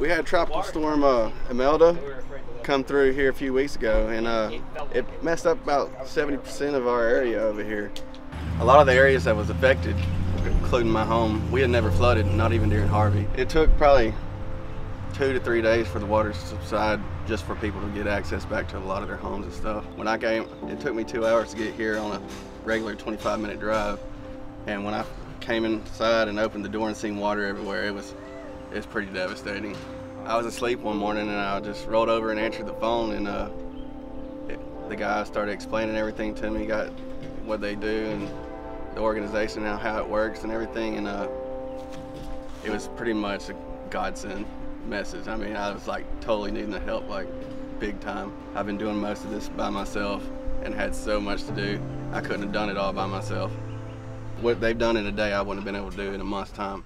We had Tropical Storm uh, Imelda come through here a few weeks ago, and uh, it messed up about 70% of our area over here. A lot of the areas that was affected, including my home, we had never flooded, not even during Harvey. It took probably two to three days for the water to subside just for people to get access back to a lot of their homes and stuff. When I came, it took me two hours to get here on a regular 25 minute drive. And when I came inside and opened the door and seen water everywhere, it was, it was pretty devastating. I was asleep one morning and I just rolled over and answered the phone and uh, it, the guy started explaining everything to me, got what they do and the organization and how it works and everything. And uh, it was pretty much a godsend message. I mean, I was like totally needing the help, like big time. I've been doing most of this by myself and had so much to do. I couldn't have done it all by myself. What they've done in a day, I wouldn't have been able to do in a month's time.